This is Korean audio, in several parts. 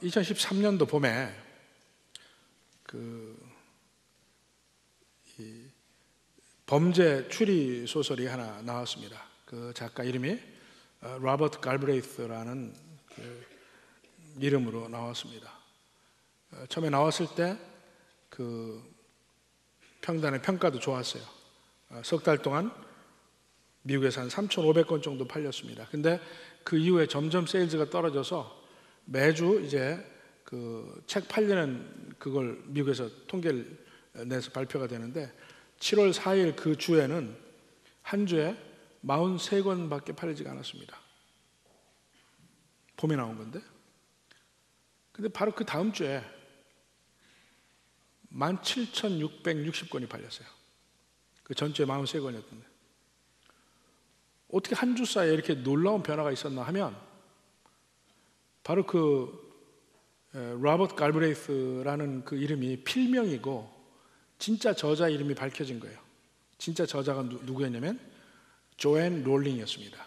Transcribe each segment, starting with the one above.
2013년도 봄에 그 범죄 추리 소설이 하나 나왔습니다. 그 작가 이름이 어, 로버트 갈브레이스라는 그 이름으로 나왔습니다. 어, 처음에 나왔을 때 그 평단의 평가도 좋았어요. 어, 석달 동안 미국에서 한 3,500건 정도 팔렸습니다. 근데 그 이후에 점점 세일즈가 떨어져서 매주 이제 그 책 팔리는 그걸 미국에서 통계를 내서 발표가 되는데 7월 4일 그 주에는 한 주에 43권밖에 팔리지가 않았습니다. 봄에 나온 건데. 근데 바로 그 다음 주에 17,660권이 팔렸어요. 그 전주에 43권이었던데. 어떻게 한 주 사이에 이렇게 놀라운 변화가 있었나 하면 바로 그 로버트 갈브레이스라는 그 이름이 필명이고 진짜 저자 이름이 밝혀진 거예요. 진짜 저자가 누구였냐면 조앤 롤링이었습니다.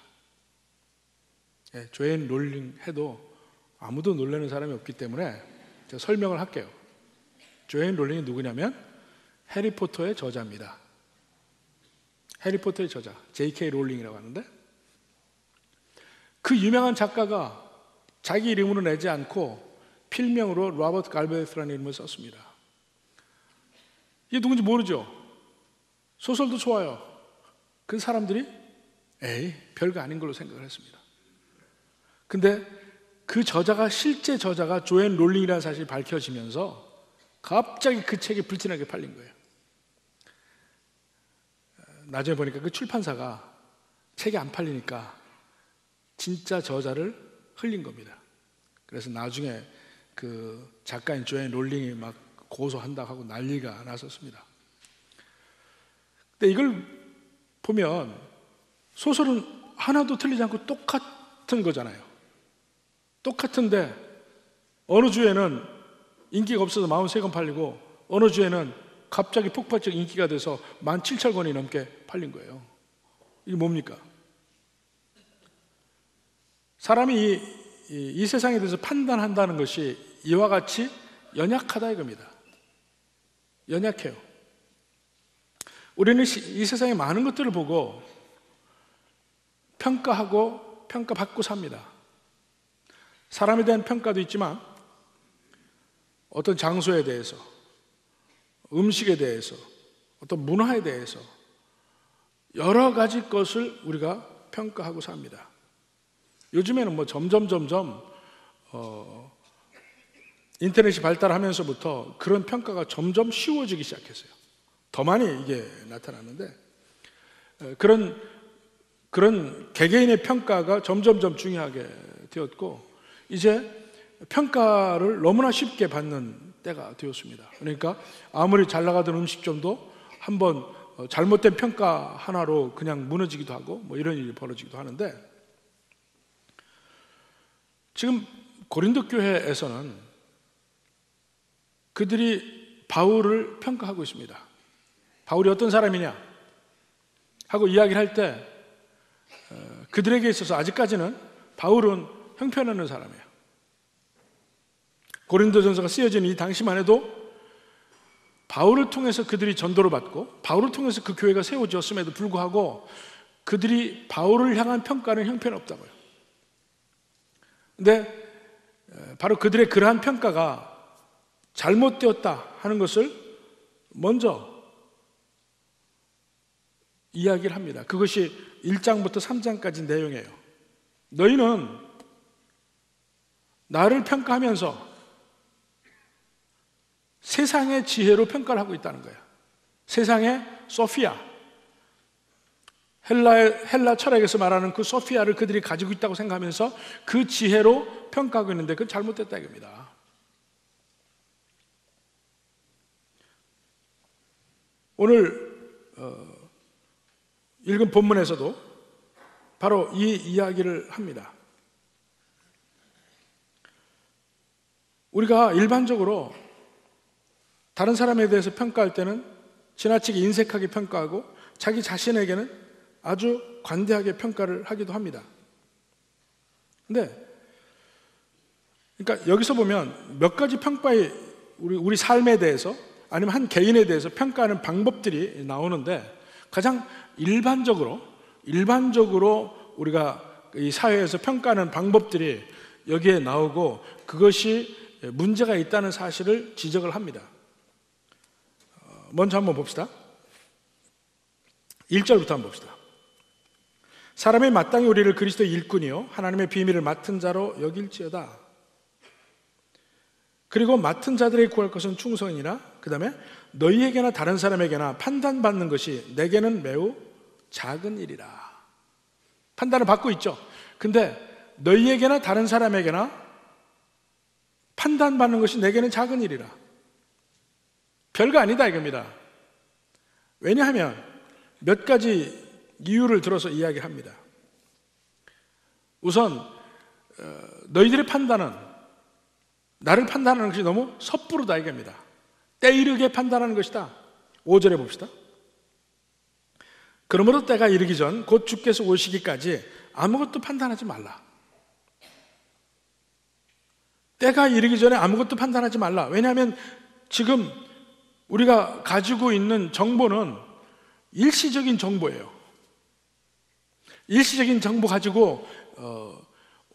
예, 조앤 롤링 해도 아무도 놀라는 사람이 없기 때문에 제가 설명을 할게요. 조앤 롤링이 누구냐면 해리포터의 저자입니다. 해리포터의 저자, J.K. 롤링이라고 하는데 그 유명한 작가가 자기 이름으로 내지 않고 필명으로 로버트 갈브레이스라는 이름을 썼습니다. 이게 누군지 모르죠? 소설도 좋아요. 그 사람들이 에이, 별거 아닌 걸로 생각을 했습니다. 근데 그 저자가 실제 저자가 조앤 롤링이라는 사실이 밝혀지면서 갑자기 그 책이 불티나게 팔린 거예요. 나중에 보니까 그 출판사가 책이 안 팔리니까 진짜 저자를 흘린 겁니다. 그래서 나중에 그 작가인 조앤 롤링이 막 고소한다 하고 난리가 났었습니다. 근데 이걸 보면 소설은 하나도 틀리지 않고 똑같은 거잖아요. 똑같은데 어느 주에는 인기가 없어서 43권 팔리고 어느 주에는 갑자기 폭발적 인기가 돼서 17,000권이 넘게 팔린 거예요. 이게 뭡니까? 사람이 이, 세상에 대해서 판단한다는 것이 이와 같이 연약하다 이겁니다. 연약해요. 우리는 이 세상의 많은 것들을 보고 평가하고 평가받고 삽니다. 사람에 대한 평가도 있지만 어떤 장소에 대해서, 음식에 대해서, 어떤 문화에 대해서 여러 가지 것을 우리가 평가하고 삽니다. 요즘에는 뭐 점점 점점 어, 인터넷이 발달하면서부터 그런 평가가 점점 쉬워지기 시작했어요. 더 많이 이게 나타났는데 그런 그런 개개인의 평가가 점점점 중요하게 되었고 이제 평가를 너무나 쉽게 받는 때가 되었습니다. 그러니까 아무리 잘 나가던 음식점도 한번 어, 잘못된 평가 하나로 그냥 무너지기도 하고 뭐 이런 일이 벌어지기도 하는데 지금 고린도 교회에서는 그들이 바울을 평가하고 있습니다. 바울이 어떤 사람이냐 하고 이야기를 할때 어, 그들에게 있어서 아직까지는 바울은 형편없는 사람이에요. 고린도전서가 쓰여진 이 당시만 해도 바울을 통해서 그들이 전도를 받고 바울을 통해서 그 교회가 세워졌음에도 불구하고 그들이 바울을 향한 평가는 형편없다고요. 근데 어, 바로 그들의 그러한 평가가 잘못되었다 하는 것을 먼저 이야기를 합니다. 그것이 1장부터 3장까지 내용이에요. 너희는 나를 평가하면서 세상의 지혜로 평가를 하고 있다는 거야. 세상의 소피아. 헬라, 헬라 철학에서 말하는 그 소피아를 그들이 가지고 있다고 생각하면서 그 지혜로 평가하고 있는데 그건 잘못됐다 이겁니다. 오늘 어, 읽은 본문에서도 바로 이 이야기를 합니다. 우리가 일반적으로 다른 사람에 대해서 평가할 때는 지나치게 인색하게 평가하고 자기 자신에게는 아주 관대하게 평가를 하기도 합니다. 근데 그러니까 여기서 보면 몇 가지 평가의 우리, 우리 삶에 대해서 아니면 한 개인에 대해서 평가하는 방법들이 나오는데 가장 일반적으로 일반적으로 우리가 이 사회에서 평가하는 방법들이 여기에 나오고 그것이 문제가 있다는 사실을 지적을 합니다. 어, 먼저 한번 봅시다. 1절부터 한번 봅시다. 사람이 마땅히 우리를 그리스도의 일꾼이요 하나님의 비밀을 맡은 자로 여길지어다. 그리고 맡은 자들에게 구할 것은 충성이나 그 다음에 너희에게나 다른 사람에게나 판단받는 것이 내게는 매우 작은 일이라. 판단을 받고 있죠. 근데 너희에게나 다른 사람에게나 판단받는 것이 내게는 작은 일이라. 별거 아니다 이겁니다. 왜냐하면 몇 가지 이유를 들어서 이야기합니다. 우선 어, 너희들의 판단은 나를 판단하는 것이 너무 섣부르다 이겁니다. 때이르게 판단하는 것이다. 5절에 봅시다. 그러므로 때가 이르기 전 곧 주께서 오시기까지 아무것도 판단하지 말라. 때가 이르기 전에 아무것도 판단하지 말라. 왜냐하면 지금 우리가 가지고 있는 정보는 일시적인 정보예요. 일시적인 정보 가지고 어,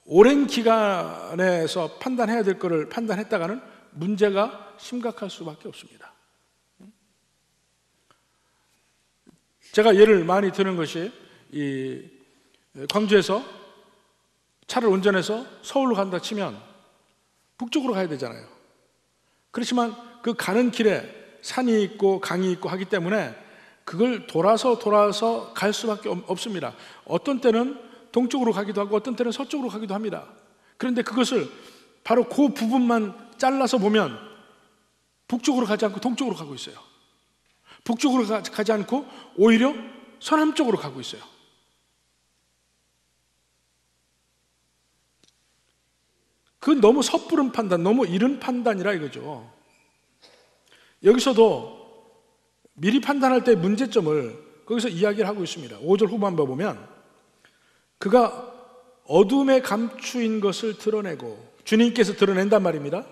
오랜 기간에서 판단해야 될 것을 판단했다가는 문제가 심각할 수밖에 없습니다. 제가 예를 많이 드는 것이 이 광주에서 차를 운전해서 서울로 간다 치면 북쪽으로 가야 되잖아요. 그렇지만 그 가는 길에 산이 있고 강이 있고 하기 때문에 그걸 돌아서 돌아서 갈 수밖에 없습니다. 어떤 때는 동쪽으로 가기도 하고 어떤 때는 서쪽으로 가기도 합니다. 그런데 그것을 바로 그 부분만 잘라서 보면 북쪽으로 가지 않고 동쪽으로 가고 있어요. 북쪽으로 가지 않고 오히려 서남쪽으로 가고 있어요. 그건 너무 섣부른 판단, 너무 이른 판단이라 이거죠. 여기서도 미리 판단할 때 문제점을 거기서 이야기를 하고 있습니다. 5절 후반부 보면 그가 어둠에 감추인 것을 드러내고 주님께서 드러낸단 말입니다.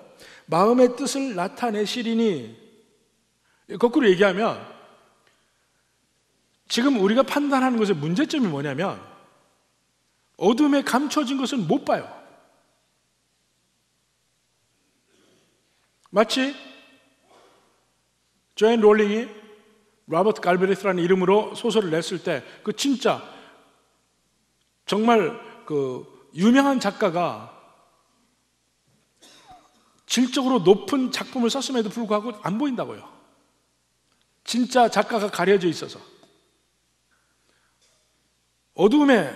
마음의 뜻을 나타내시리니 거꾸로 얘기하면 지금 우리가 판단하는 것의 문제점이 뭐냐면 어둠에 감춰진 것을 못 봐요. 마치 조앤 롤링이 로버트 갈베리스라는 이름으로 소설을 냈을 때 그 진짜 정말 그 유명한 작가가 질적으로 높은 작품을 썼음에도 불구하고 안 보인다고요. 진짜 작가가 가려져 있어서. 어둠에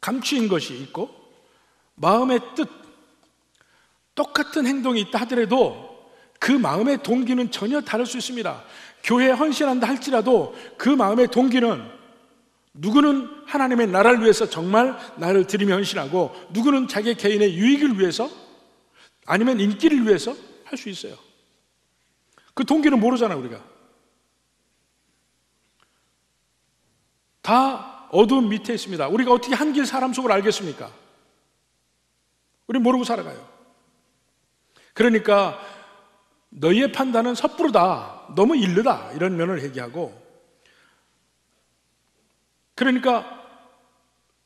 감추인 것이 있고 마음의 뜻, 똑같은 행동이 있다 하더라도 그 마음의 동기는 전혀 다를 수 있습니다. 교회에 헌신한다 할지라도 그 마음의 동기는 누구는 하나님의 나라를 위해서 정말 나를 드리며 헌신하고 누구는 자기 개인의 유익을 위해서 아니면 인기를 위해서 할 수 있어요. 그 동기는 모르잖아, 우리가. 다 어두운 밑에 있습니다. 우리가 어떻게 한 길 사람 속을 알겠습니까? 우리 모르고 살아가요. 그러니까 너희의 판단은 섣부르다. 너무 일르다. 이런 면을 얘기하고 그러니까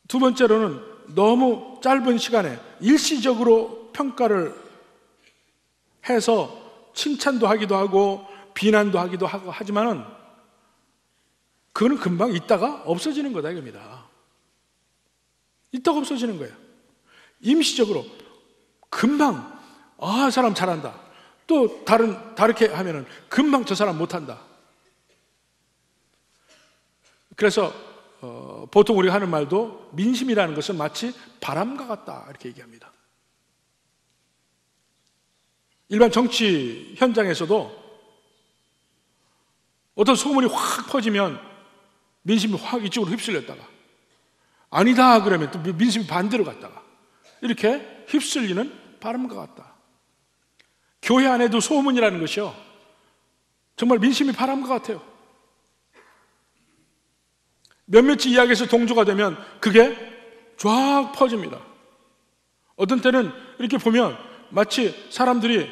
두 번째로는 너무 짧은 시간에 일시적으로 평가를 해서 칭찬도 하기도 하고 비난도 하기도 하고 하지만은 그거는 금방 있다가 없어지는 거다 이겁니다. 있다가 없어지는 거예요. 임시적으로 금방 아 사람 잘한다. 또 다른 다르게 하면은 금방 저 사람 못한다. 그래서 어, 보통 우리가 하는 말도 민심이라는 것은 마치 바람과 같다 이렇게 얘기합니다. 일반 정치 현장에서도 어떤 소문이 확 퍼지면 민심이 확 이쪽으로 휩쓸렸다가 아니다 그러면 또 민심이 반대로 갔다가 이렇게 휩쓸리는 바람과 같다. 교회 안에도 소문이라는 것이요. 정말 민심이 바람과 같아요. 몇몇이 이야기에서 동조가 되면 그게 쫙 퍼집니다. 어떤 때는 이렇게 보면 마치 사람들이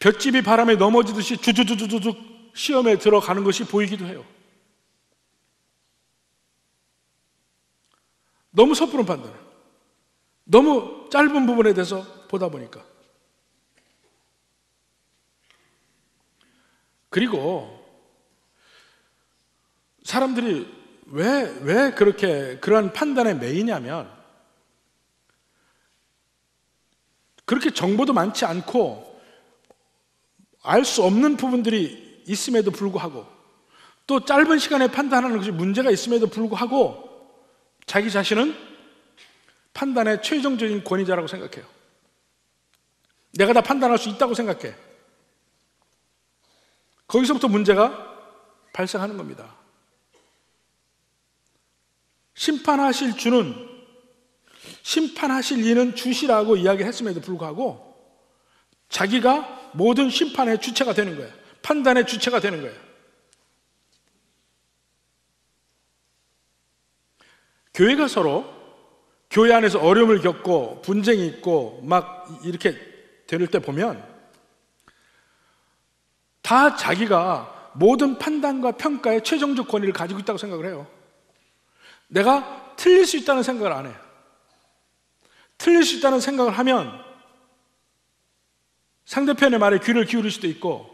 볏집이 바람에 넘어지듯이 주주주주주 시험에 들어가는 것이 보이기도 해요. 너무 섣부른 판단. 너무 짧은 부분에 대해서 보다 보니까. 그리고 사람들이 왜, 왜 그렇게 그러한 판단에 매이냐면 그렇게 정보도 많지 않고 알 수 없는 부분들이 있음에도 불구하고 또 짧은 시간에 판단하는 것이 문제가 있음에도 불구하고 자기 자신은 판단의 최종적인 권위자라고 생각해요. 내가 다 판단할 수 있다고 생각해. 거기서부터 문제가 발생하는 겁니다. 심판하실 주는 심판하실 이는 주시라고 이야기했음에도 불구하고 자기가 모든 심판의 주체가 되는 거예요. 판단의 주체가 되는 거예요. 교회가 서로 교회 안에서 어려움을 겪고 분쟁이 있고 막 이렇게 될 때 보면 다 자기가 모든 판단과 평가의 최종적 권위를 가지고 있다고 생각을 해요. 내가 틀릴 수 있다는 생각을 안 해요. 틀릴 수 있다는 생각을 하면 상대편의 말에 귀를 기울일 수도 있고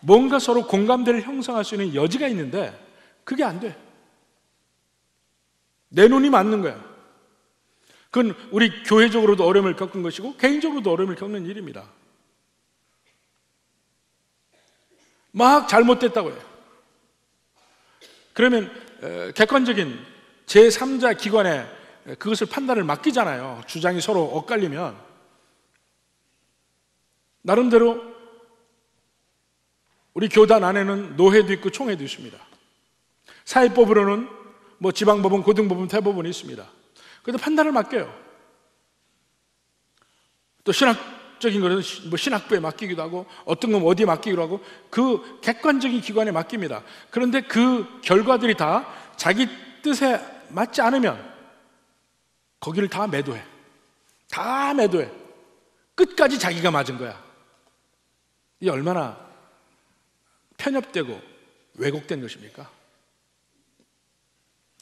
뭔가 서로 공감대를 형성할 수 있는 여지가 있는데 그게 안 돼. 내 눈이 맞는 거야. 그건 우리 교회적으로도 어려움을 겪은 것이고 개인적으로도 어려움을 겪는 일입니다. 막 잘못됐다고 해요. 그러면 객관적인 제3자 기관에 그것을 판단을 맡기잖아요. 주장이 서로 엇갈리면. 나름대로 우리 교단 안에는 노회도 있고 총회도 있습니다. 사회법으로는 뭐 지방법원, 고등법원, 대법원이 있습니다. 그래도 판단을 맡겨요. 또 신학 적인 거는 뭐 신학부에 맡기기도 하고 어떤 건 어디에 맡기기도 하고 그 객관적인 기관에 맡깁니다. 그런데 그 결과들이 다 자기 뜻에 맞지 않으면 거기를 다 매도해. 다 매도해. 끝까지 자기가 맞은 거야. 이 얼마나 편협되고 왜곡된 것입니까?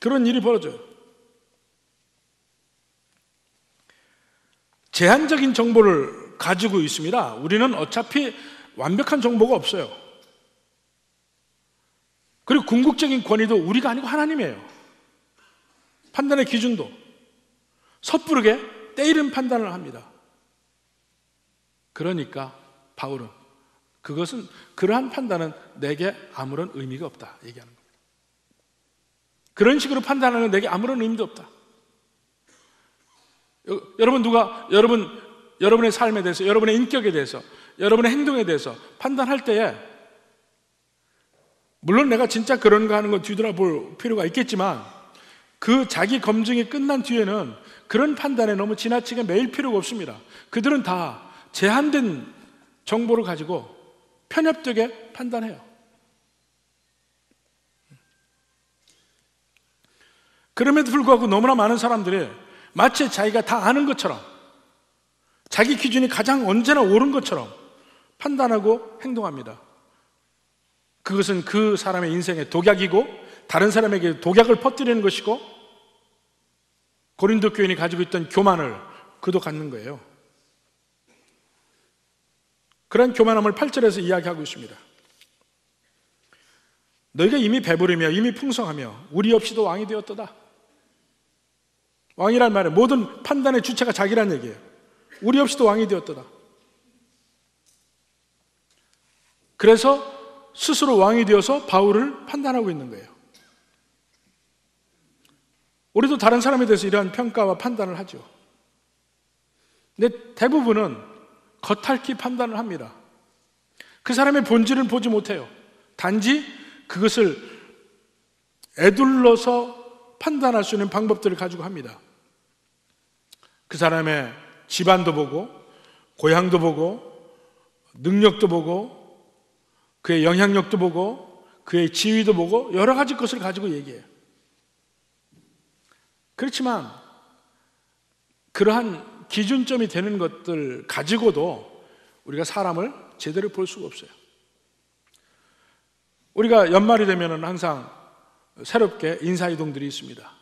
그런 일이 벌어져요. 제한적인 정보를 가지고 있습니다. 우리는 어차피 완벽한 정보가 없어요. 그리고 궁극적인 권위도 우리가 아니고 하나님이에요. 판단의 기준도 섣부르게 때이른 판단을 합니다. 그러니까 바울은 그것은 그러한 판단은 내게 아무런 의미가 없다 얘기하는 겁니다. 그런 식으로 판단하는 내게 아무런 의미도 없다. 여러분 누가 여러분 여러분의 삶에 대해서 여러분의 인격에 대해서 여러분의 행동에 대해서 판단할 때에 물론 내가 진짜 그런가 하는 건 뒤돌아볼 필요가 있겠지만 그 자기 검증이 끝난 뒤에는 그런 판단에 너무 지나치게 매일 필요가 없습니다. 그들은 다 제한된 정보를 가지고 편협되게 판단해요. 그럼에도 불구하고 너무나 많은 사람들이 마치 자기가 다 아는 것처럼 자기 기준이 가장 언제나 옳은 것처럼 판단하고 행동합니다. 그것은 그 사람의 인생의 독약이고 다른 사람에게 독약을 퍼뜨리는 것이고 고린도 교인이 가지고 있던 교만을 그도 갖는 거예요. 그런 교만함을 8절에서 이야기하고 있습니다. 너희가 이미 배부르며 이미 풍성하며 우리 없이도 왕이 되었도다. 왕이란 말은 모든 판단의 주체가 자기란 얘기예요. 우리 없이도 왕이 되었도다. 그래서 스스로 왕이 되어서 바울을 판단하고 있는 거예요. 우리도 다른 사람에 대해서 이러한 평가와 판단을 하죠. 근데 대부분은 겉핥기 판단을 합니다. 그 사람의 본질을 보지 못해요. 단지 그것을 애둘러서 판단할 수 있는 방법들을 가지고 합니다. 그 사람의 집안도 보고, 고향도 보고, 능력도 보고, 그의 영향력도 보고, 그의 지위도 보고, 여러 가지 것을 가지고 얘기해요. 그렇지만 그러한 기준점이 되는 것들 가지고도 우리가 사람을 제대로 볼 수가 없어요. 우리가 연말이 되면 항상 새롭게 인사이동들이 있습니다.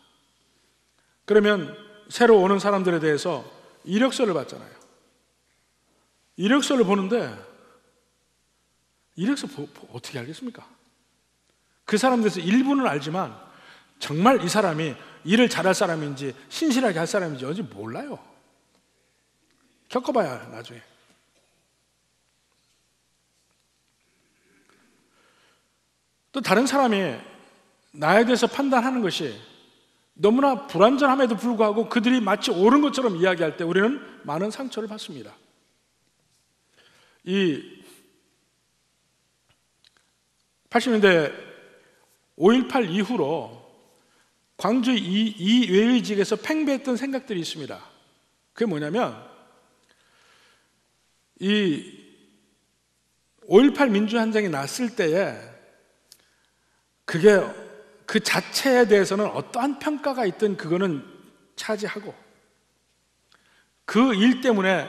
그러면 새로 오는 사람들에 대해서 이력서를 받잖아요. 이력서를 보는데 이력서 보, 보, 어떻게 알겠습니까? 그 사람들에서 일부는 알지만 정말 이 사람이 일을 잘할 사람인지 신실하게 할 사람인지 어디 몰라요. 겪어봐야 나중에. 또 다른 사람이 나에 대해서 판단하는 것이 너무나 불완전함에도 불구하고 그들이 마치 옳은 것처럼 이야기할 때 우리는 많은 상처를 받습니다. 이 80년대 5.18 이후로 광주 이, 이 외의직에서 팽배했던 생각들이 있습니다. 그게 뭐냐면 이 5.18 민주항쟁이 났을 때에 그게 그 자체에 대해서는 어떠한 평가가 있든 그거는 차지하고 그 일 때문에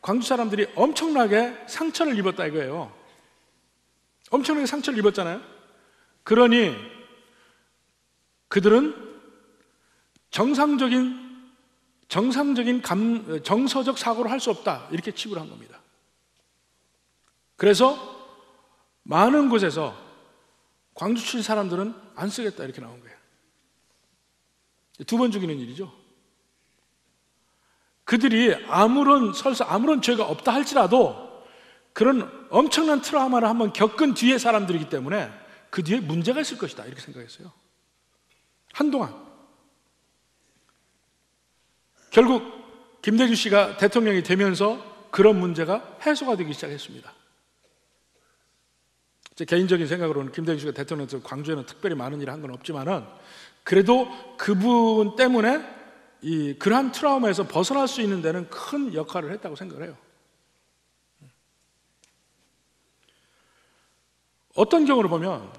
광주 사람들이 엄청나게 상처를 입었다 이거예요. 엄청나게 상처를 입었잖아요. 그러니 그들은 정상적인 정상적인 감, 정서적 사고를 할 수 없다 이렇게 치부를 한 겁니다. 그래서 많은 곳에서 광주 출신 사람들은 안 쓰겠다 이렇게 나온 거예요. 두 번 죽이는 일이죠. 그들이 아무런 설사 아무런 죄가 없다 할지라도 그런 엄청난 트라우마를 한번 겪은 뒤에 사람들이기 때문에 그 뒤에 문제가 있을 것이다 이렇게 생각했어요. 한동안 결국 김대중 씨가 대통령이 되면서 그런 문제가 해소가 되기 시작했습니다. 제 개인적인 생각으로는 김대중 씨가 대통령에서 광주에는 특별히 많은 일을 한 건 없지만은 그래도 그분 때문에 이 그러한 트라우마에서 벗어날 수 있는 데는 큰 역할을 했다고 생각을 해요. 어떤 경우를 보면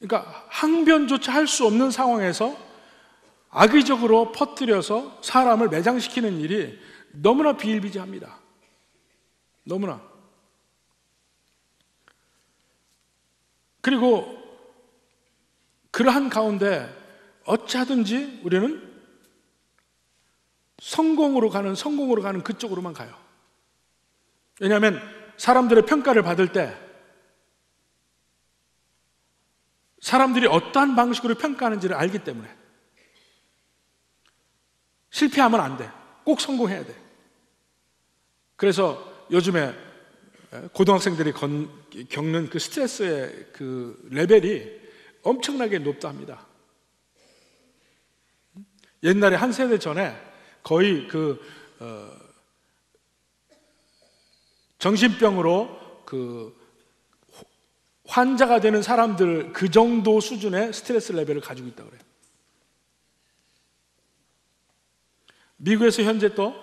그러니까 항변조차 할 수 없는 상황에서 악의적으로 퍼뜨려서 사람을 매장시키는 일이 너무나 비일비재합니다. 너무나. 그리고 그러한 가운데 어찌하든지 우리는 성공으로 가는 성공으로 가는 그쪽으로만 가요. 왜냐하면 사람들의 평가를 받을 때 사람들이 어떠한 방식으로 평가하는지를 알기 때문에 실패하면 안 돼. 꼭 성공해야 돼. 그래서 요즘에 고등학생들이 건, 겪는 그 스트레스의 그 레벨이 엄청나게 높다 합니다. 옛날에 한 세대 전에 거의 그 어, 정신병으로 그 환자가 되는 사람들 그 정도 수준의 스트레스 레벨을 가지고 있다고 그래요. 미국에서 현재 또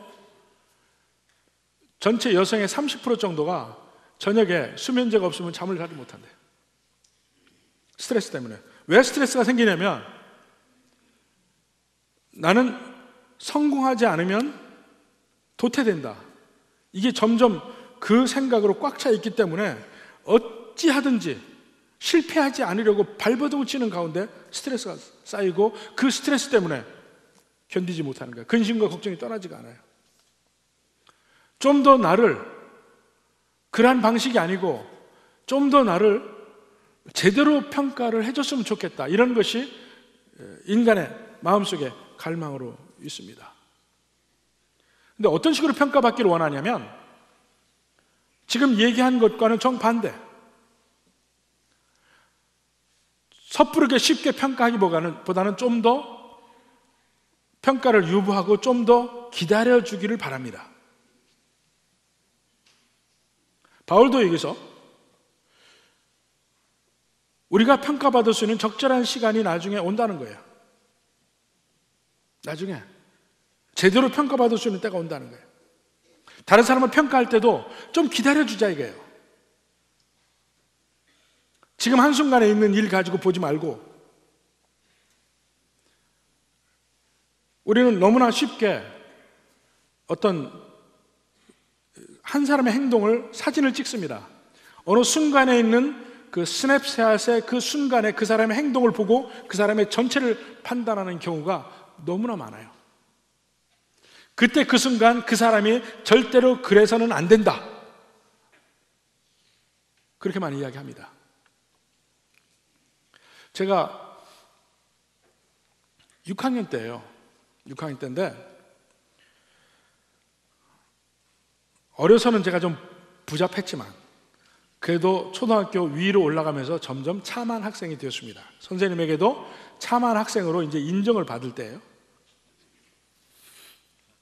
전체 여성의 30% 정도가 저녁에 수면제가 없으면 잠을 자지 못한대요. 스트레스 때문에. 왜 스트레스가 생기냐면 나는 성공하지 않으면 도태된다. 이게 점점 그 생각으로 꽉 차 있기 때문에 어찌하든지 실패하지 않으려고 발버둥 치는 가운데 스트레스가 쌓이고 그 스트레스 때문에 견디지 못하는 거예요. 근심과 걱정이 떠나지가 않아요. 좀 더 나를 그러한 방식이 아니고 좀 더 나를 제대로 평가를 해줬으면 좋겠다. 이런 것이 인간의 마음속에 갈망으로 있습니다. 근데 어떤 식으로 평가받기를 원하냐면 지금 얘기한 것과는 정반대. 섣부르게 쉽게 평가하기보다는 좀 더 평가를 유보하고 좀 더 기다려 주기를 바랍니다. 바울도 여기서 우리가 평가받을 수 있는 적절한 시간이 나중에 온다는 거예요. 나중에 제대로 평가받을 수 있는 때가 온다는 거예요. 다른 사람을 평가할 때도 좀 기다려주자 이거예요. 지금 한순간에 있는 일 가지고 보지 말고 우리는 너무나 쉽게 어떤 한 사람의 행동을 사진을 찍습니다. 어느 순간에 있는 그 스냅샷의 그 순간에 그 사람의 행동을 보고 그 사람의 전체를 판단하는 경우가 너무나 많아요. 그때 그 순간 그 사람이 절대로 그래서는 안 된다. 그렇게 많이 이야기합니다. 제가 6학년 때예요. 6학년 때인데 어려서는 제가 좀 부잡했지만 그래도 초등학교 위로 올라가면서 점점 참한 학생이 되었습니다. 선생님에게도 참한 학생으로 이제 인정을 받을 때예요.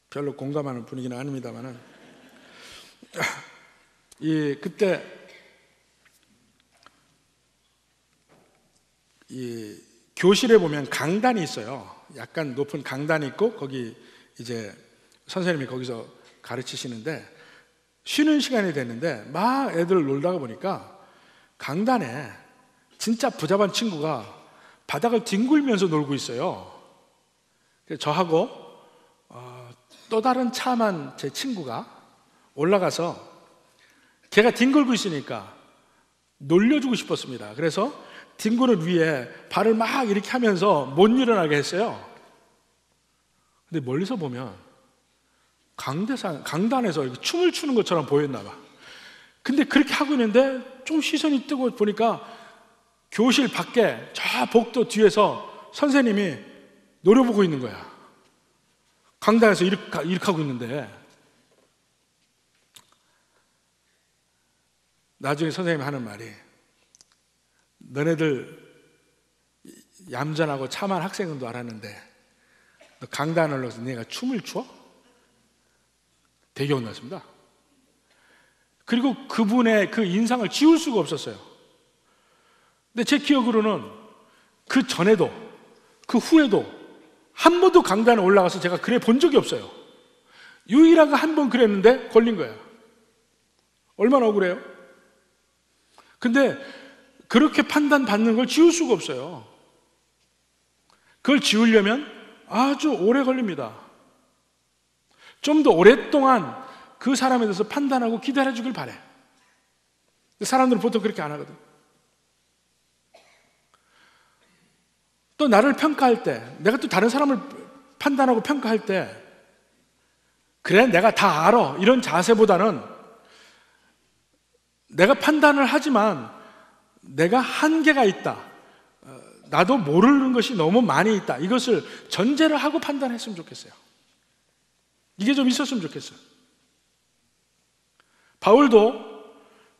별로 공감하는 분위기는 아닙니다만은 이 그때 이 교실에 보면 강단이 있어요. 약간 높은 강단이 있고 거기 이제 선생님이 거기서 가르치시는데 쉬는 시간이 됐는데 막 애들 놀다가 보니까 강단에 진짜 부자반 친구가 바닥을 뒹굴면서 놀고 있어요. 저하고 어, 또 다른 차만 제 친구가 올라가서 걔가 뒹굴고 있으니까 놀려주고 싶었습니다. 그래서 뒹구는 위에 발을 막 이렇게 하면서 못 일어나게 했어요. 근데 멀리서 보면 강대상, 강단에서 춤을 추는 것처럼 보였나 봐. 근데 그렇게 하고 있는데 좀 시선이 뜨고 보니까 교실 밖에 저 복도 뒤에서 선생님이 노려보고 있는 거야. 강단에서 이렇게, 이렇게 하고 있는데. 나중에 선생님이 하는 말이 너네들 얌전하고 참한 학생은 줄 알았는데 너 강단을 넣어서 내가 춤을 추어? 되게 혼났습니다. 그리고 그분의 그 인상을 지울 수가 없었어요. 근데 제 기억으로는 그 전에도 그 후에도 한 번도 강단에 올라가서 제가 그래 본 적이 없어요. 유일하게 한 번 그랬는데 걸린 거예요. 얼마나 억울해요? 근데 그렇게 판단받는 걸 지울 수가 없어요. 그걸 지우려면 아주 오래 걸립니다. 좀 더 오랫동안 그 사람에 대해서 판단하고 기다려 주길 바래. 사람들은 보통 그렇게 안 하거든. 또 나를 평가할 때, 내가 또 다른 사람을 판단하고 평가할 때, 그래, 내가 다 알아. 이런 자세보다는 내가 판단을 하지만 내가 한계가 있다. 어, 나도 모르는 것이 너무 많이 있다. 이것을 전제를 하고 판단했으면 좋겠어요. 이게 좀 있었으면 좋겠어요. 바울도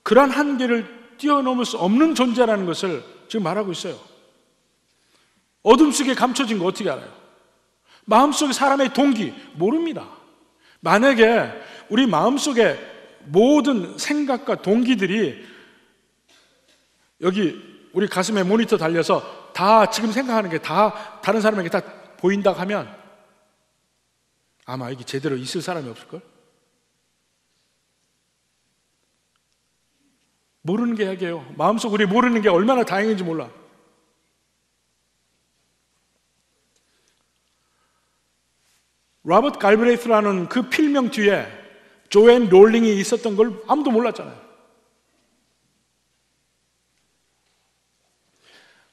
그러한 한계를 뛰어넘을 수 없는 존재라는 것을 지금 말하고 있어요. 어둠 속에 감춰진 거 어떻게 알아요? 마음속에 사람의 동기 모릅니다. 만약에 우리 마음속에 모든 생각과 동기들이 여기 우리 가슴에 모니터 달려서 다 지금 생각하는 게 다 다른 사람에게 다 보인다 하면 아마 이게 제대로 있을 사람이 없을걸? 모르는 게 약이에요. 마음속 우리 모르는 게 얼마나 다행인지 몰라. 로버트 갈브레이스라는 그 필명 뒤에 조앤 롤링이 있었던 걸 아무도 몰랐잖아요.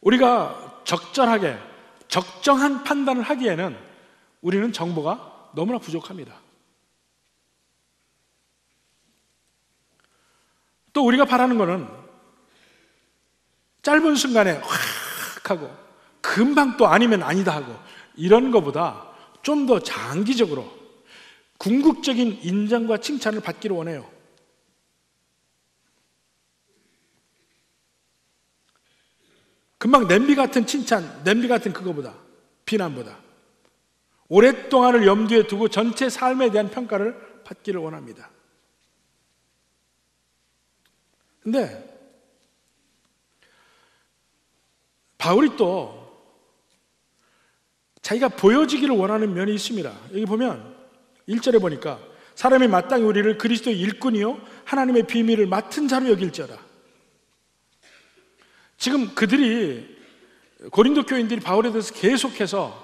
우리가 적절하게 적정한 판단을 하기에는 우리는 정보가 너무나 부족합니다. 또 우리가 바라는 것은 짧은 순간에 확 하고 금방 또 아니면 아니다 하고 이런 것보다 좀 더 장기적으로 궁극적인 인정과 칭찬을 받기를 원해요. 금방 냄비 같은 칭찬, 냄비 같은 그거보다 비난보다 오랫동안을 염두에 두고 전체 삶에 대한 평가를 받기를 원합니다. 근데 바울이 또 자기가 보여지기를 원하는 면이 있습니다. 여기 보면 1절에 보니까 사람이 마땅히 우리를 그리스도의 일꾼이요 하나님의 비밀을 맡은 자로 여길지어다. 지금 그들이 고린도 교인들이 바울에 대해서 계속해서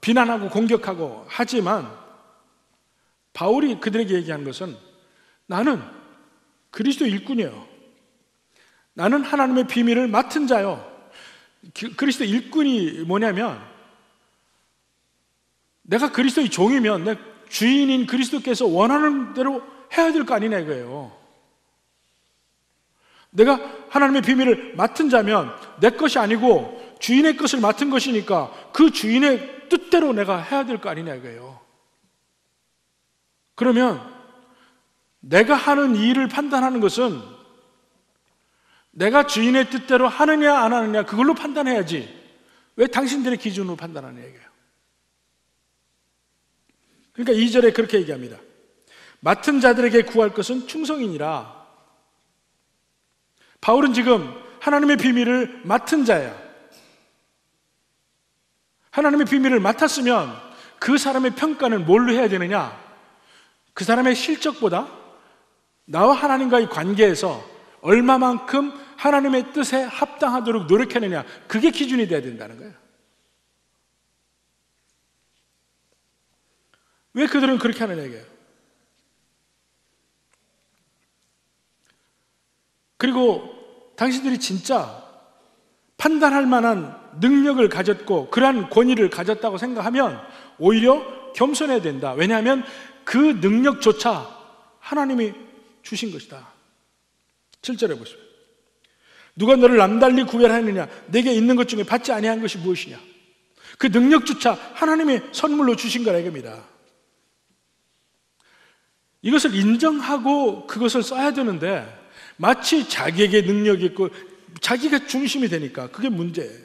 비난하고 공격하고 하지만 바울이 그들에게 얘기한 것은 나는 그리스도 일꾼이에요. 나는 하나님의 비밀을 맡은 자요. 그리스도 일꾼이 뭐냐면 내가 그리스도의 종이면 내 주인인 그리스도께서 원하는 대로 해야 될 거 아니냐 이거예요. 내가 하나님의 비밀을 맡은 자면 내 것이 아니고 주인의 것을 맡은 것이니까 그 주인의 뜻대로 내가 해야 될 거 아니냐 이거예요. 그러면 내가 하는 일을 판단하는 것은 내가 주인의 뜻대로 하느냐 안 하느냐 그걸로 판단해야지. 왜 당신들의 기준으로 판단하는 얘기예요. 그러니까 2절에 그렇게 얘기합니다. 맡은 자들에게 구할 것은 충성이니라. 바울은 지금 하나님의 비밀을 맡은 자야. 하나님의 비밀을 맡았으면 그 사람의 평가는 뭘로 해야 되느냐? 그 사람의 실적보다 나와 하나님과의 관계에서 얼마만큼 하나님의 뜻에 합당하도록 노력했느냐. 그게 기준이 돼야 된다는 거예요. 왜 그들은 그렇게 하느냐 이게요. 그리고 당신들이 진짜 판단할 만한 능력을 가졌고 그러한 권위를 가졌다고 생각하면 오히려 겸손해야 된다. 왜냐하면 그 능력조차 하나님이 주신 것이다. 7절에 보시면 누가 너를 남달리 구별하느냐 내게 있는 것 중에 받지 아니한 것이 무엇이냐 그 능력조차 하나님이 선물로 주신 거라 이겁니다. 이것을 인정하고 그것을 써야 되는데 마치 자기에게 능력이 있고 자기가 중심이 되니까 그게 문제예요.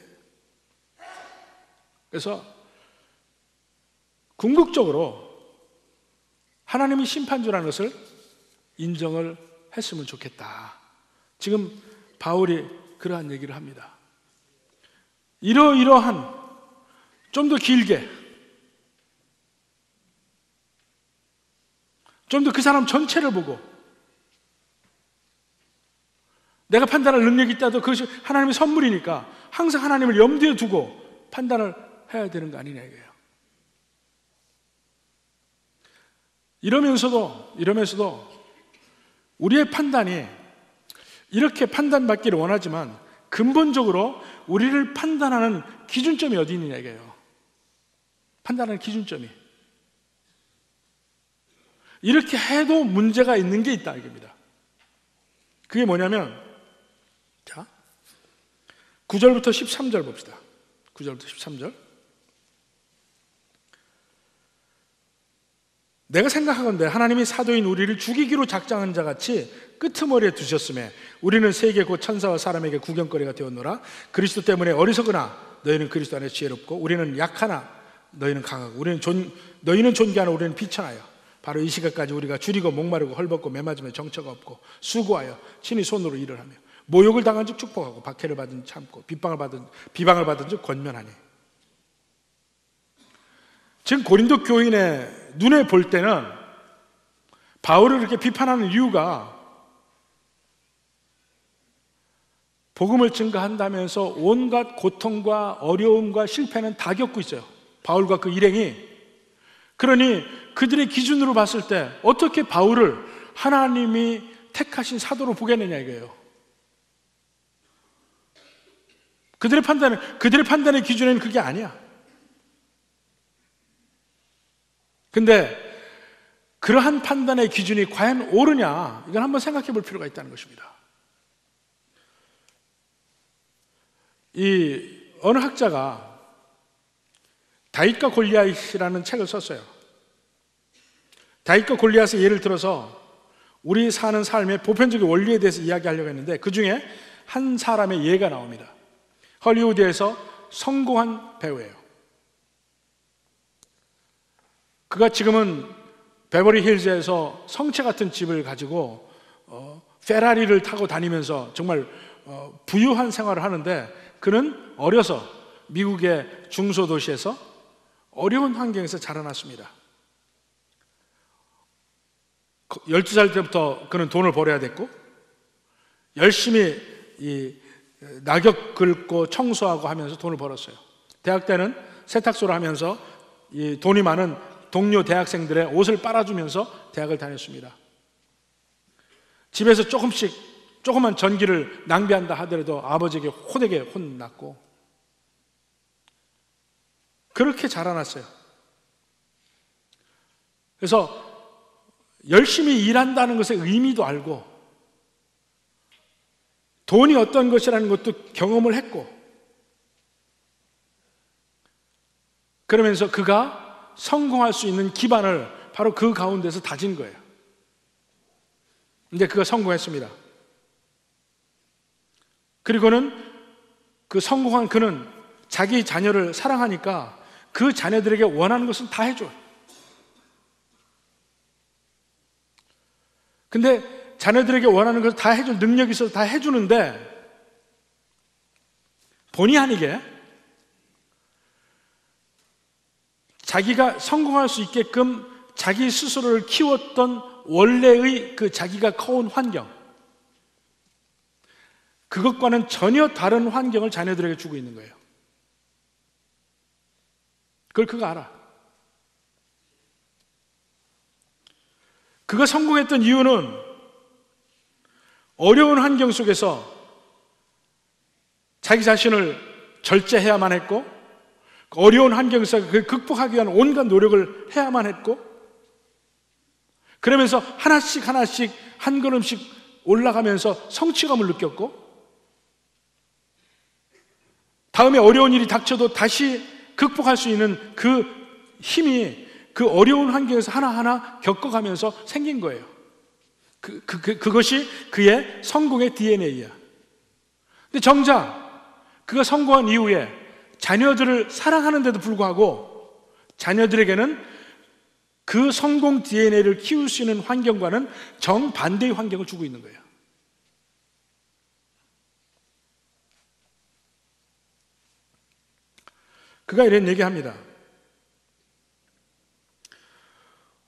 그래서 궁극적으로 하나님이 심판주라는 것을 인정을 했으면 좋겠다. 지금 바울이 그러한 얘기를 합니다. 이러이러한 좀 더 길게 좀 더 그 사람 전체를 보고 내가 판단할 능력이 있다도 그것이 하나님의 선물이니까 항상 하나님을 염두에 두고 판단을 해야 되는 거 아니냐 이거예요. 이러면서도 이러면서도 우리의 판단이 이렇게 판단받기를 원하지만 근본적으로 우리를 판단하는 기준점이 어디 있느냐 이거예요. 판단하는 기준점이. 이렇게 해도 문제가 있는 게 있다 이겁니다. 그게 뭐냐면 자 9절부터 13절 봅시다. 9절부터 13절. 내가 생각하건대 하나님이 사도인 우리를 죽이기로 작정한 자 같이 끄트머리에 두셨음에 우리는 세계 곧 천사와 사람에게 구경거리가 되었노라 그리스도 때문에 어리석으나 너희는 그리스도 안에 지혜롭고 우리는 약하나 너희는 강하고 우리는 존, 너희는 존귀하나 우리는 비천하여 바로 이 시각까지 우리가 주리고 목마르고 헐벗고 매맞으며 정처가 없고 수고하여 친히 손으로 일을 하며 모욕을 당한 즉 축복하고 박해를 받은즉 참고 비방을 받은 비방을 받은 즉 권면하니 지금 고린도 교인의 눈에 볼 때는 바울을 이렇게 비판하는 이유가 복음을 증가한다면서 온갖 고통과 어려움과 실패는 다 겪고 있어요. 바울과 그 일행이. 그러니 그들의 기준으로 봤을 때 어떻게 바울을 하나님이 택하신 사도로 보겠느냐 이거예요. 그들의 판단은, 그들의 판단의 기준에는 그게 아니야. 근데 그러한 판단의 기준이 과연 옳으냐, 이걸 한번 생각해 볼 필요가 있다는 것입니다. 이 어느 학자가 다윗과 골리앗이라는 책을 썼어요. 다윗과 골리앗의 예를 들어서 우리 사는 삶의 보편적인 원리에 대해서 이야기하려고 했는데 그 중에 한 사람의 예가 나옵니다. 헐리우드에서 성공한 배우예요. 그가 지금은 베버리 힐즈에서 성체 같은 집을 가지고 어, 페라리를 타고 다니면서 정말 어, 부유한 생활을 하는데 그는 어려서 미국의 중소도시에서 어려운 환경에서 자라났습니다. 12살 때부터 그는 돈을 벌어야 됐고 열심히 이 낙엽 긁고 청소하고 하면서 돈을 벌었어요. 대학 때는 세탁소를 하면서 이 돈이 많은 동료 대학생들의 옷을 빨아주면서 대학을 다녔습니다. 집에서 조금씩 조그만 전기를 낭비한다 하더라도 아버지에게 호되게 혼났고 그렇게 자라났어요. 그래서 열심히 일한다는 것의 의미도 알고 돈이 어떤 것이라는 것도 경험을 했고 그러면서 그가 성공할 수 있는 기반을 바로 그 가운데서 다진 거예요. 근데 그가 성공했습니다. 그리고는 그 성공한 그는 자기 자녀를 사랑하니까 그 자녀들에게 원하는 것은 다 해줘요. 근데 자녀들에게 원하는 것을 다 해줄 능력이 있어서 다 해주는데 본의 아니게 자기가 성공할 수 있게끔 자기 스스로를 키웠던 원래의 그 자기가 커온 환경 그것과는 전혀 다른 환경을 자녀들에게 주고 있는 거예요. 그걸 그가 알아. 그가 성공했던 이유는 어려운 환경 속에서 자기 자신을 절제해야만 했고 어려운 환경에서 그 극복하기 위한 온갖 노력을 해야만 했고 그러면서 하나씩 하나씩 한 걸음씩 올라가면서 성취감을 느꼈고 다음에 어려운 일이 닥쳐도 다시 극복할 수 있는 그 힘이 그 어려운 환경에서 하나하나 겪어가면서 생긴 거예요. 그, 그, 그, 그것이 그의 성공의 DNA야. 근데 정작 그가 성공한 이후에 자녀들을 사랑하는데도 불구하고 자녀들에게는 그 성공 DNA를 키울 수 있는 환경과는 정반대의 환경을 주고 있는 거예요. 그가 이런 얘기 합니다.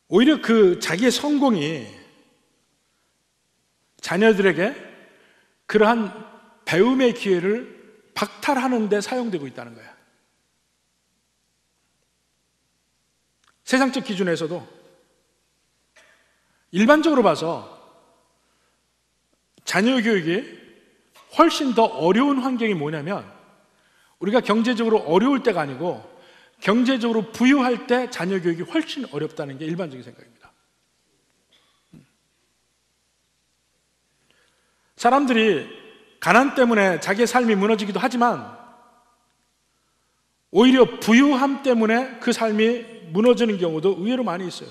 오히려 그 자기의 성공이 자녀들에게 그러한 배움의 기회를 박탈하는 데 사용되고 있다는 거야. 세상적 기준에서도 일반적으로 봐서 자녀 교육이 훨씬 더 어려운 환경이 뭐냐면 우리가 경제적으로 어려울 때가 아니고 경제적으로 부유할 때 자녀 교육이 훨씬 어렵다는 게 일반적인 생각입니다. 사람들이 가난 때문에 자기의 삶이 무너지기도 하지만 오히려 부유함 때문에 그 삶이 무너지는 경우도 의외로 많이 있어요.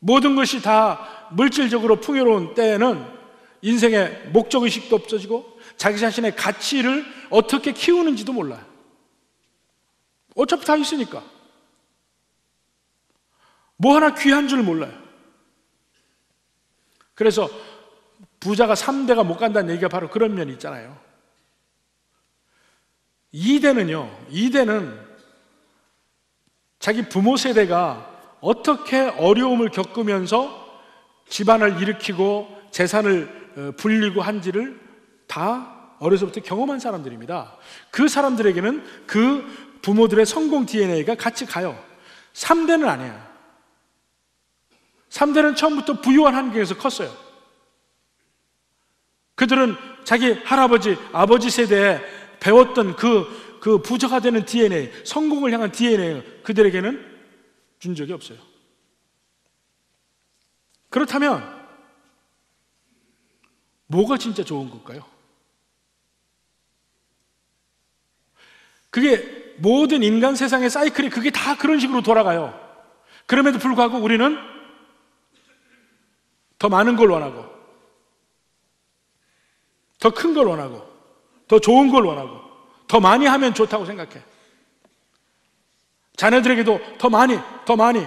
모든 것이 다 물질적으로 풍요로운 때에는 인생의 목적의식도 없어지고 자기 자신의 가치를 어떻게 키우는지도 몰라요. 어차피 다 있으니까. 뭐 하나 귀한 줄 몰라요. 그래서 부자가 3대가 못 간다는 얘기가 바로 그런 면이 있잖아요. 2대는요, 2대는 자기 부모 세대가 어떻게 어려움을 겪으면서 집안을 일으키고 재산을 어, 불리고 한지를 다 어려서부터 경험한 사람들입니다. 그 사람들에게는 그 부모들의 성공 DNA가 같이 가요. 3대는 아니에요. 3대는 처음부터 부유한 환경에서 컸어요. 그들은 자기 할아버지, 아버지 세대에 배웠던 그, 그 부자가 되는 DNA, 성공을 향한 DNA, 그들에게는 준 적이 없어요. 그렇다면, 뭐가 진짜 좋은 걸까요? 그게 모든 인간 세상의 사이클이 그게 다 그런 식으로 돌아가요. 그럼에도 불구하고 우리는 더 많은 걸 원하고, 더 큰 걸 원하고, 더 좋은 걸 원하고, 더 많이 하면 좋다고 생각해. 자녀들에게도 더 많이, 더 많이.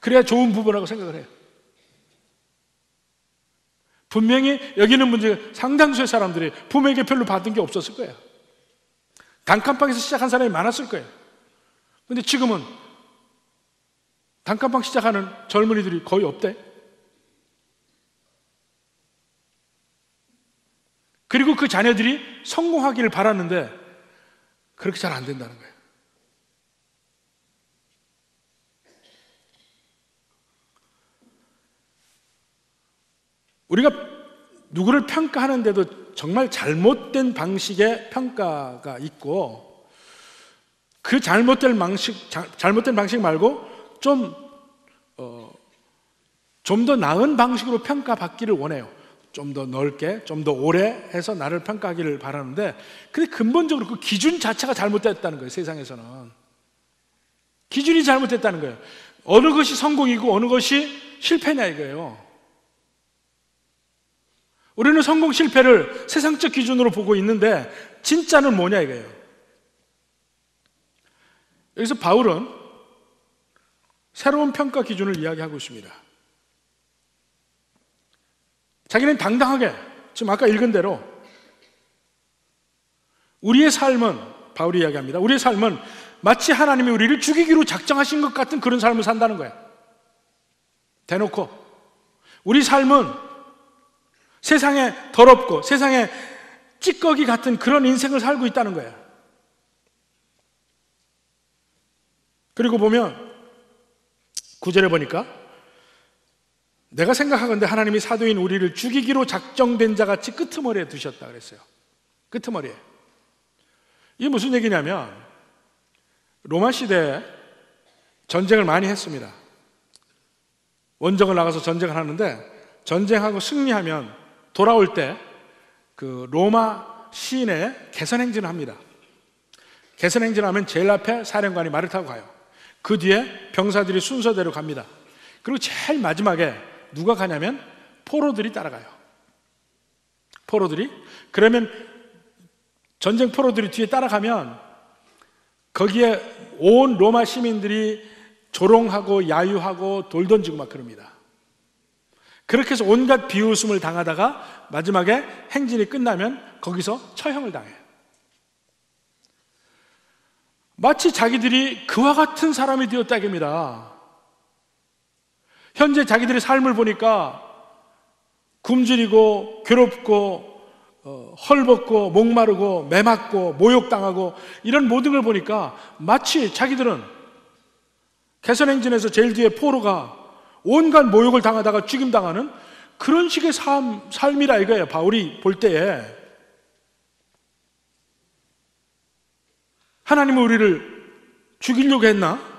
그래야 좋은 부분이라고 생각을 해요. 분명히 여기 있는 분들 상당수의 사람들이 부모에게 별로 받은 게 없었을 거예요. 단칸방에서 시작한 사람이 많았을 거예요. 근데 지금은 단칸방 시작하는 젊은이들이 거의 없대. 그리고 그 자녀들이 성공하기를 바랐는데 그렇게 잘 안 된다는 거예요. 우리가 누구를 평가하는데도 정말 잘못된 방식의 평가가 있고 그 잘못된 방식 잘못된 방식 말고 좀좀더 어, 나은 방식으로 평가받기를 원해요. 좀 더 넓게, 좀 더 오래 해서 나를 평가하기를 바라는데, 근데 근본적으로 그 기준 자체가 잘못됐다는 거예요, 세상에서는. 기준이 잘못됐다는 거예요. 어느 것이 성공이고 어느 것이 실패냐 이거예요. 우리는 성공 실패를 세상적 기준으로 보고 있는데 진짜는 뭐냐 이거예요. 여기서 바울은 새로운 평가 기준을 이야기하고 있습니다. 자기는 당당하게 지금 아까 읽은 대로 우리의 삶은 바울이 이야기합니다. 우리의 삶은 마치 하나님이 우리를 죽이기로 작정하신 것 같은 그런 삶을 산다는 거야. 대놓고 우리 삶은 세상에 더럽고 세상에 찌꺼기 같은 그런 인생을 살고 있다는 거야. 그리고 보면 구절에 보니까 내가 생각하건대 하나님이 사도인 우리를 죽이기로 작정된 자 같이 끄트머리에 두셨다 그랬어요. 끄트머리에. 이게 무슨 얘기냐면 로마 시대에 전쟁을 많이 했습니다. 원정을 나가서 전쟁을 하는데 전쟁하고 승리하면 돌아올 때 그 로마 시인의 개선 행진을 합니다. 개선 행진을 하면 제일 앞에 사령관이 말을 타고 가요. 그 뒤에 병사들이 순서대로 갑니다. 그리고 제일 마지막에 누가 가냐면 포로들이 따라가요. 포로들이 그러면 전쟁 포로들이 뒤에 따라가면 거기에 온 로마 시민들이 조롱하고 야유하고 돌 던지고 막 그럽니다. 그렇게 해서 온갖 비웃음을 당하다가 마지막에 행진이 끝나면 거기서 처형을 당해요. 마치 자기들이 그와 같은 사람이 되었다입니다. 현재 자기들의 삶을 보니까 굶주리고 괴롭고 어, 헐벗고 목마르고 매맞고 모욕당하고 이런 모든 걸 보니까 마치 자기들은 개선행진에서 제일 뒤에 포로가 온갖 모욕을 당하다가 죽임당하는 그런 식의 삶, 삶이라 이거예요. 바울이 볼 때에. 하나님은 우리를 죽이려고 했나?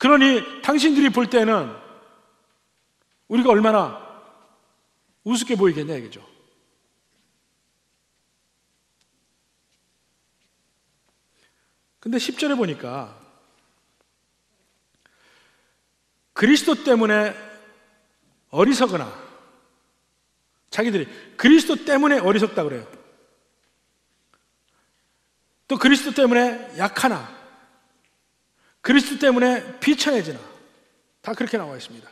그러니 당신들이 볼 때는 우리가 얼마나 우습게 보이겠냐 이거죠. 근데 10절에 보니까 그리스도 때문에 어리석거나 자기들이 그리스도 때문에 어리석다 그래요. 또 그리스도 때문에 약하나 그리스도 때문에 비천해지나 다 그렇게 나와 있습니다.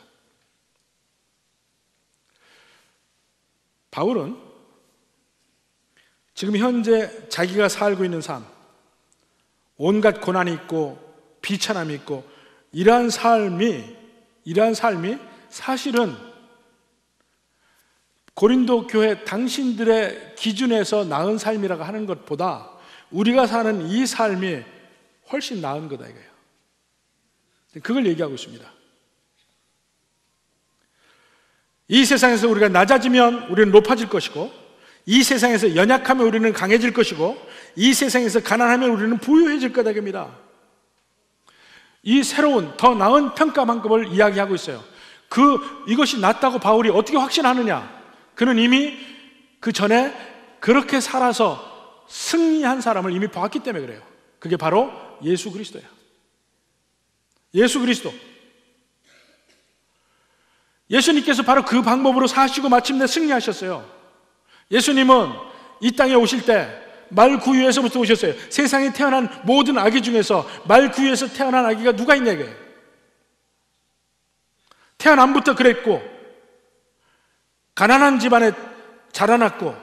바울은 지금 현재 자기가 살고 있는 삶, 온갖 고난이 있고 비천함이 있고 이러한 삶이 이러한 삶이 사실은 고린도 교회 당신들의 기준에서 나은 삶이라고 하는 것보다 우리가 사는 이 삶이 훨씬 나은 거다 이거예요. 그걸 얘기하고 있습니다. 이 세상에서 우리가 낮아지면 우리는 높아질 것이고, 이 세상에서 연약하면 우리는 강해질 것이고, 이 세상에서 가난하면 우리는 부유해질 거다입니다. 이 새로운 더 나은 평가 방법을 이야기하고 있어요. 그 이것이 낫다고 바울이 어떻게 확신하느냐? 그는 이미 그 전에 그렇게 살아서 승리한 사람을 이미 봤기 때문에 그래요. 그게 바로 예수 그리스도예요. 예수 그리스도. 예수님께서 바로 그 방법으로 사시고 마침내 승리하셨어요. 예수님은 이 땅에 오실 때 말 구유에서부터 오셨어요. 세상에 태어난 모든 아기 중에서 말 구유에서 태어난 아기가 누가 있냐 이게. 태어남부터 그랬고 가난한 집안에 자라났고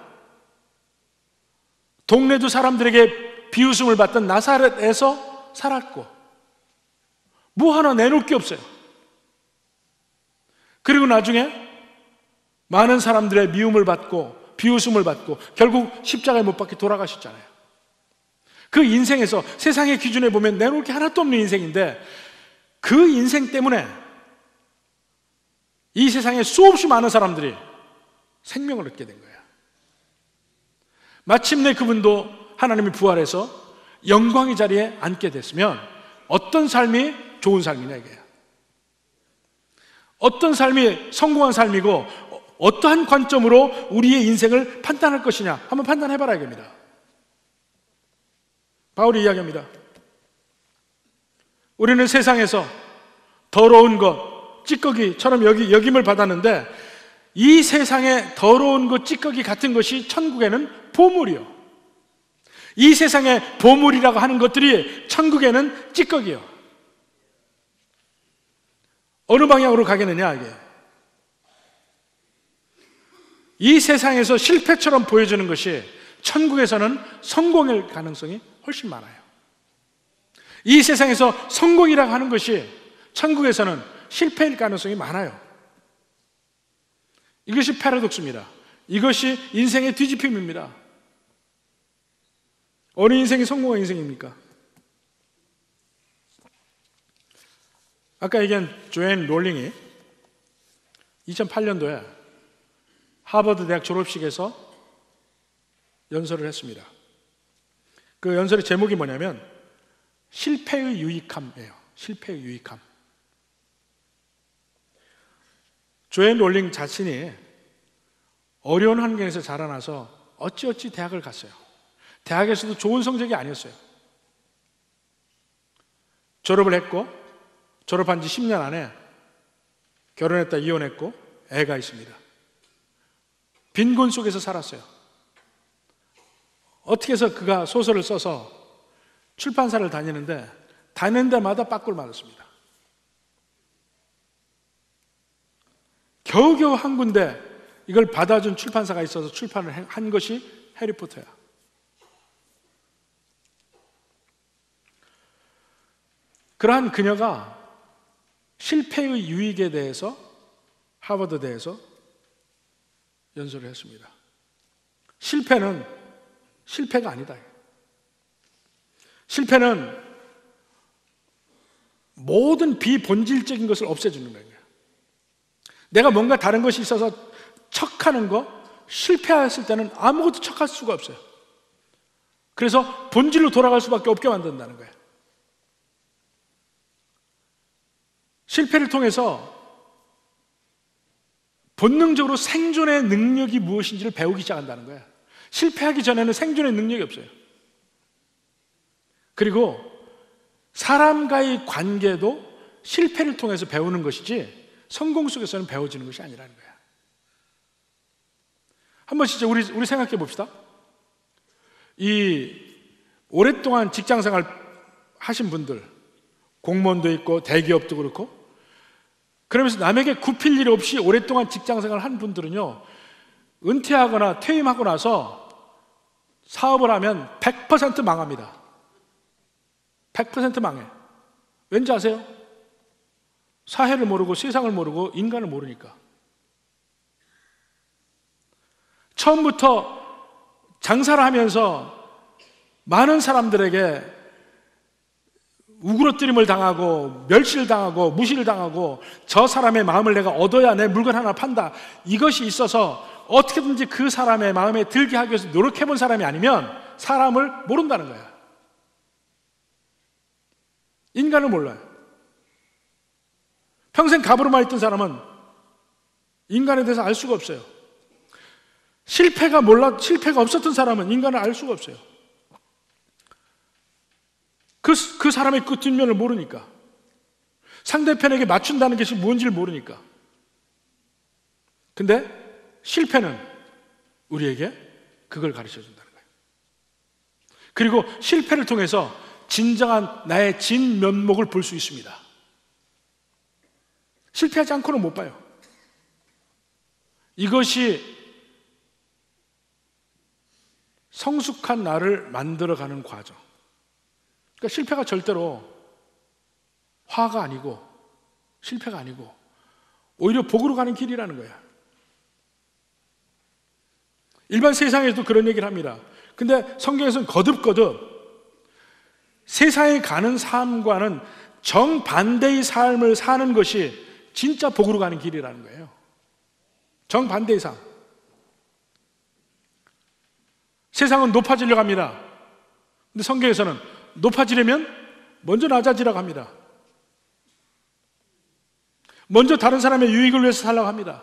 동네도 사람들에게 비웃음을 받던 나사렛에서 살았고 뭐 하나 내놓을 게 없어요. 그리고 나중에 많은 사람들의 미움을 받고 비웃음을 받고 결국 십자가에 못 박혀 돌아가셨잖아요. 그 인생에서 세상의 기준에 보면 내놓을 게 하나도 없는 인생인데 그 인생 때문에 이 세상에 수없이 많은 사람들이 생명을 얻게 된 거야. 마침내 그분도 하나님이 부활해서 영광의 자리에 앉게 됐으면 어떤 삶이 좋은 삶이냐 이게요. 어떤 삶이 성공한 삶이고 어떠한 관점으로 우리의 인생을 판단할 것이냐 한번 판단해 봐라 이겁니다. 바울이 이야기합니다. 우리는 세상에서 더러운 것, 찌꺼기처럼 여기, 여김을 받았는데 이 세상에 더러운 것, 찌꺼기 같은 것이 천국에는 보물이요. 이 세상에 보물이라고 하는 것들이 천국에는 찌꺼기요. 어느 방향으로 가겠느냐, 이게. 이 세상에서 실패처럼 보여주는 것이 천국에서는 성공일 가능성이 훨씬 많아요. 이 세상에서 성공이라고 하는 것이 천국에서는 실패일 가능성이 많아요. 이것이 패러독스입니다. 이것이 인생의 뒤집힘입니다. 어느 인생이 성공한 인생입니까? 아까 얘기한 조앤 롤링이 2008년도에 하버드 대학 졸업식에서 연설을 했습니다. 그 연설의 제목이 뭐냐면 실패의 유익함이에요. 실패의 유익함. 조앤 롤링 자신이 어려운 환경에서 자라나서 어찌어찌 대학을 갔어요. 대학에서도 좋은 성적이 아니었어요. 졸업을 했고 졸업한 지 10년 안에 결혼했다 이혼했고 애가 있습니다. 빈곤 속에서 살았어요. 어떻게 해서 그가 소설을 써서 출판사를 다니는데 다니는 데마다 빠꿀 맞았습니다. 겨우겨우 한 군데 이걸 받아준 출판사가 있어서 출판을 한 것이 해리포터야. 그러한 그녀가 실패의 유익에 대해서 하버드 대에서 연설을 했습니다. 실패는 실패가 아니다. 실패는 모든 비본질적인 것을 없애주는 거예요. 내가 뭔가 다른 것이 있어서 척하는 거, 실패했을 때는 아무것도 척할 수가 없어요. 그래서 본질로 돌아갈 수밖에 없게 만든다는 거예요. 실패를 통해서 본능적으로 생존의 능력이 무엇인지를 배우기 시작한다는 거예요. 실패하기 전에는 생존의 능력이 없어요. 그리고 사람과의 관계도 실패를 통해서 배우는 것이지 성공 속에서는 배워지는 것이 아니라는 거야. 한번 진짜 우리, 우리 생각해 봅시다. 이 오랫동안 직장 생활 하신 분들, 공무원도 있고 대기업도 그렇고, 그러면서 남에게 굽힐 일 없이 오랫동안 직장 생활 한 분들은요, 은퇴하거나 퇴임하고 나서 사업을 하면 100% 망합니다. 100% 망해. 왠지 아세요? 사회를 모르고 세상을 모르고 인간을 모르니까. 처음부터 장사를 하면서 많은 사람들에게 우그러뜨림을 당하고 멸시를 당하고 무시를 당하고 저 사람의 마음을 내가 얻어야 내 물건 하나 판다. 이것이 있어서 어떻게든지 그 사람의 마음에 들게 하기 위해서 노력해 본 사람이 아니면 사람을 모른다는 거야. 인간을 몰라요. 평생 갑으로만 있던 사람은 인간에 대해서 알 수가 없어요. 실패가 몰라, 실패가 없었던 사람은 인간을 알 수가 없어요. 그, 그 사람의 그 뒷면을 모르니까. 상대편에게 맞춘다는 것이 뭔지를 모르니까. 근데 실패는 우리에게 그걸 가르쳐 준다는 거예요. 그리고 실패를 통해서 진정한 나의 진 면목을 볼 수 있습니다. 실패하지 않고는 못 봐요. 이것이 성숙한 나를 만들어가는 과정. 그러니까 실패가 절대로 화가 아니고 실패가 아니고 오히려 복으로 가는 길이라는 거야. 일반 세상에서도 그런 얘기를 합니다. 근데 성경에서는 거듭거듭 세상에 가는 삶과는 정반대의 삶을 사는 것이 진짜 복으로 가는 길이라는 거예요. 정반대의 삶. 세상은 높아지려고 합니다. 근데 성경에서는 높아지려면 먼저 낮아지라고 합니다. 먼저 다른 사람의 유익을 위해서 살라고 합니다.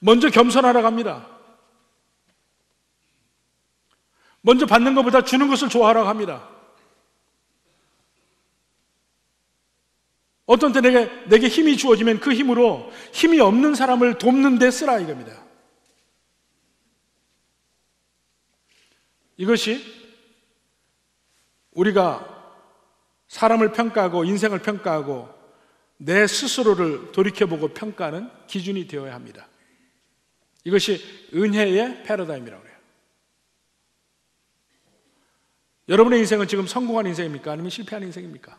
먼저 겸손하라고 합니다. 먼저 받는 것보다 주는 것을 좋아하라고 합니다. 어떤 때 내게, 내게 힘이 주어지면 그 힘으로 힘이 없는 사람을 돕는 데 쓰라 이겁니다. 이것이 우리가 사람을 평가하고 인생을 평가하고 내 스스로를 돌이켜보고 평가하는 기준이 되어야 합니다. 이것이 은혜의 패러다임이라고 해요. 여러분의 인생은 지금 성공한 인생입니까? 아니면 실패한 인생입니까?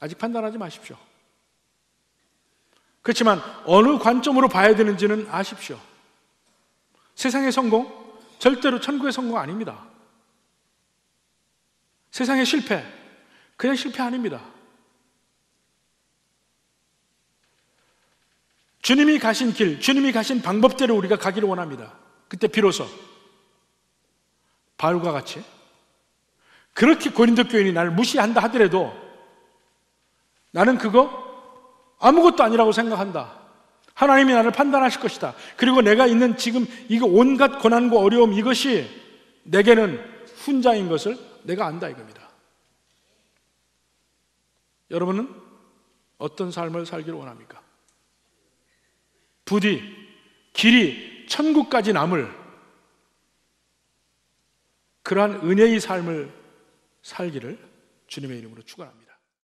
아직 판단하지 마십시오. 그렇지만 어느 관점으로 봐야 되는지는 아십시오. 세상의 성공 절대로 천국의 성공 아닙니다. 세상의 실패 그냥 실패 아닙니다. 주님이 가신 길, 주님이 가신 방법대로 우리가 가기를 원합니다. 그때 비로소 바울과 같이 그렇게 고린도 교인이 나를 무시한다 하더라도 나는 그거 아무것도 아니라고 생각한다. 하나님이 나를 판단하실 것이다. 그리고 내가 있는 지금 이거 온갖 고난과 어려움 이것이 내게는 훈자인 것을 내가 안다 이겁니다. 여러분은 어떤 삶을 살기를 원합니까? 부디 길이 천국까지 남을 그러한 은혜의 삶을 살기를 주님의 이름으로 축원합니다.